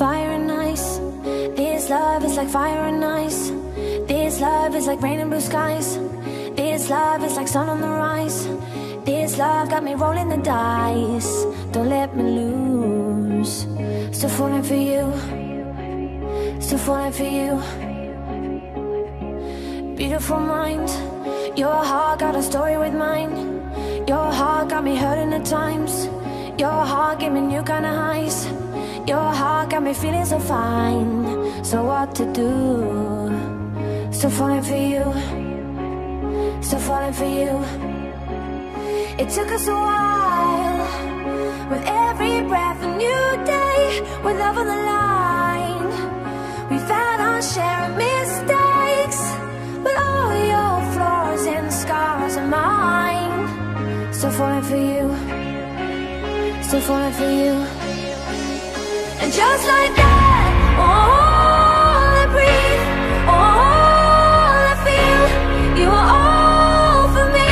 Fire and ice. This love is like fire and ice. This love is like rain and blue skies. This love is like sun on the rise. This love got me rolling the dice. Don't let me lose. Still falling for you. Still falling for you. Beautiful mind. Your heart got a story with mine. Your heart got me hurting at times. Your heart gave me new kind of highs. Your heart got me feeling so fine. So what to do? Still falling for you. Still falling for you. It took us a while. With every breath, a new day. With love on the line. We found our share of mistakes. But all your flaws and scars are mine. Still falling for you. Still falling for you. And just like that, all I breathe, all I feel, you are all for me.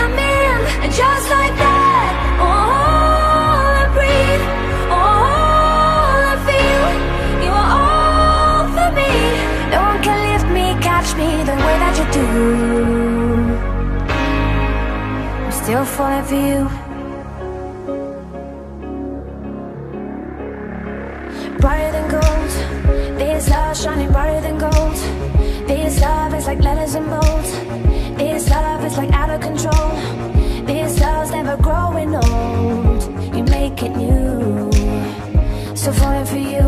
I'm in, and just like that, all I breathe, all I feel, you are all for me. No one can lift me, catch me the way that you do. I'm still falling for you. Brighter than gold. This love shining brighter than gold. This love is like letters in bold. This love is like out of control. This love's never growing old. You make it new. So falling for you.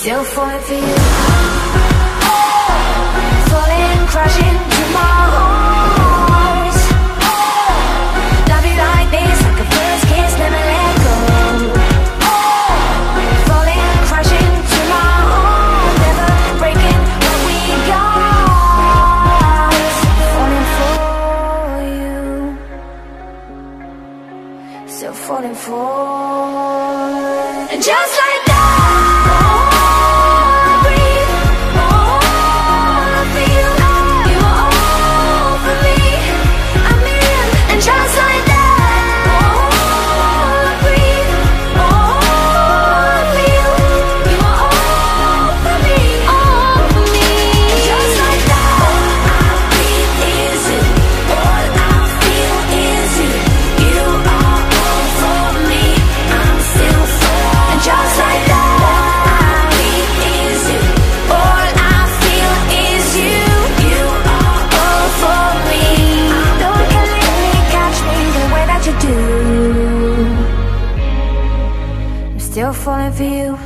Still falling for you. Falling, crashing to my heart. Love you like this, like a first kiss, never let go. Falling, crashing to my heart, never breaking what we got. Falling for you. Still falling for just falling for you.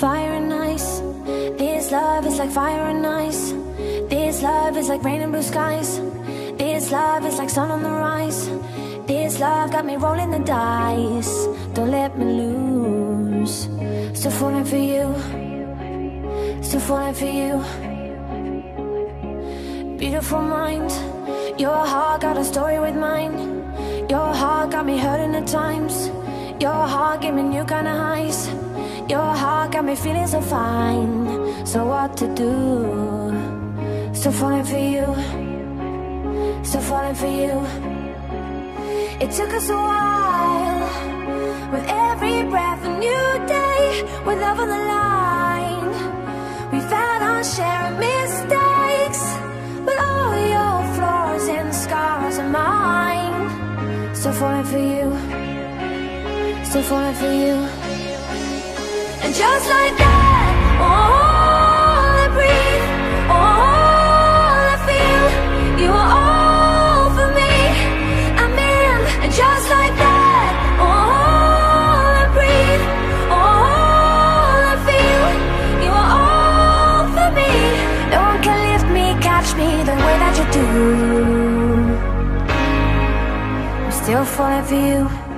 Fire and ice. This love is like fire and ice. This love is like rain and blue skies. This love is like sun on the rise. This love got me rolling the dice. Don't let me lose. Still falling for you. Still falling for you. Beautiful mind. Your heart got a story with mine. Your heart got me hurting at times. Your heart gave me new kind of highs. Your heart got me feeling so fine. So what to do? Still falling for you. Still falling for you. It took us a while. With every breath a new day. With love on the line. We found our share of mistakes. But all your flaws and scars are mine. Still falling for you. Still falling for you. And just like that all I breathe. All me, the way that you do. I'm still falling for you.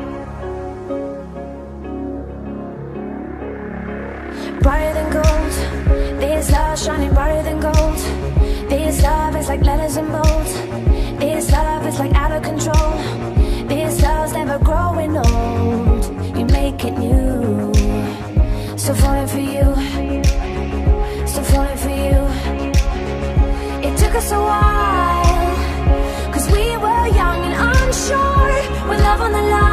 brighter than gold. This love shining brighter than gold. This love is like letters and bold. This love is like out of control. This love's never growing old. You make it new. So falling for you. love on the line.